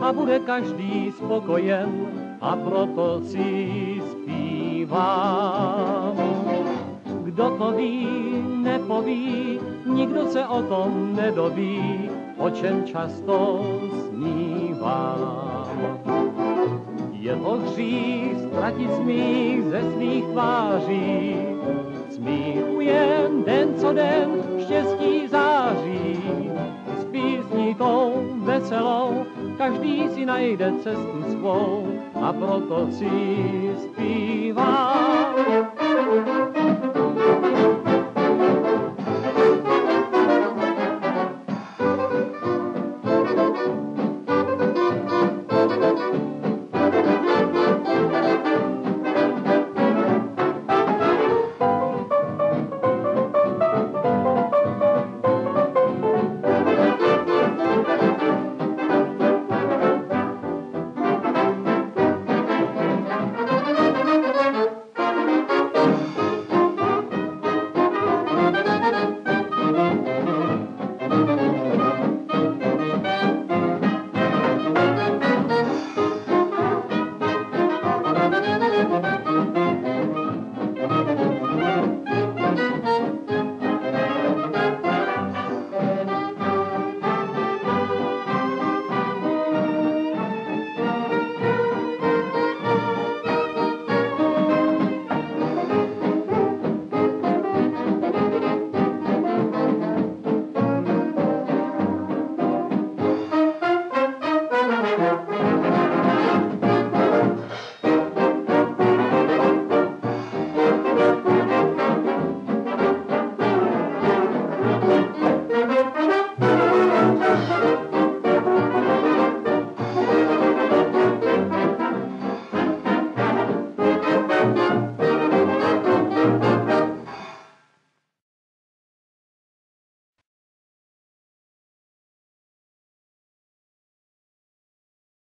a bude každý spokojen a proto si zpívám. Kdo to ví, nepoví, nikdo se o tom nedoví, o čem často snívám. Je to hřích ztratit smích ze svých tváří, smíchu jen den co den štěstí veselou, každý si najde cestu svou a proto si zpívám.